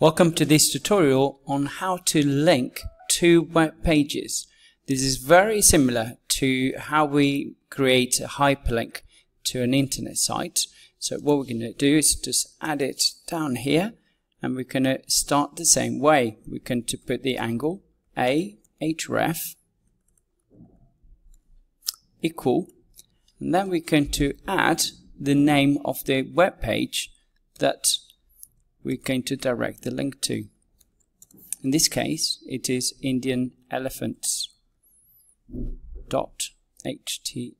Welcome to this tutorial on how to link two web pages. This is very similar to how we create a hyperlink to an internet site. So what we're going to do is just add it down here and we're going to start the same way. We're going to put the angle A href equal and then we're going to add the name of the web page that we're going to direct the link to. In this case, it is Indian elephants dot html.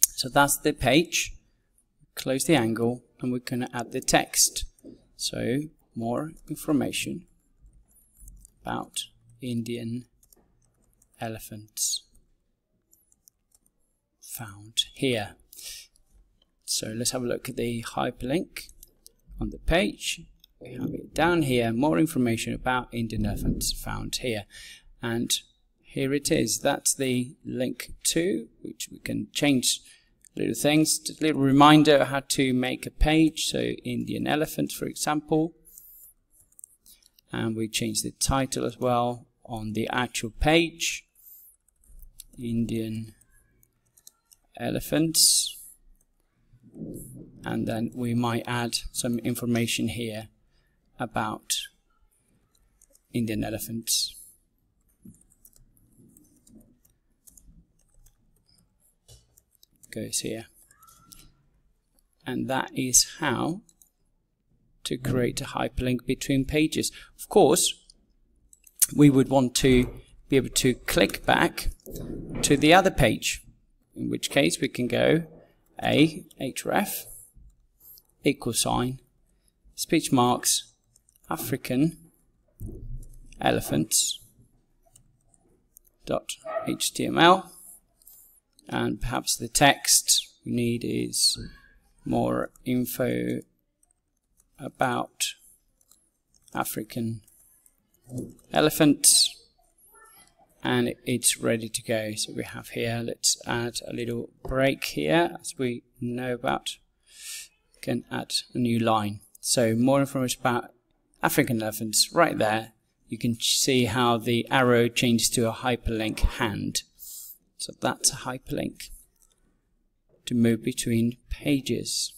So that's the page. Close the angle and we're going to add the text. So more information about Indian elephants found here. So let's have a look at the hyperlink on the page. We have it down here, more information about Indian elephants found here. And here it is. That's the link to, which we can change little things. A little reminder how to make a page. So Indian elephant, for example. And we change the title as well on the actual page. Indian elephants and then we might add some information here about Indian elephants. Goes here. And that is how to create a hyperlink between pages. Of course, we would want to be able to click back to the other page, in which case we can go a href equal sign speech marks African elephants dot html and perhaps the text we need is more info about African elephants and it's ready to go. So we have here, let's add a little break here as we know about. Can add a new line. So more information about African elephants right there. You can see how the arrow changes to a hyperlink hand. So that's a hyperlink to move between pages.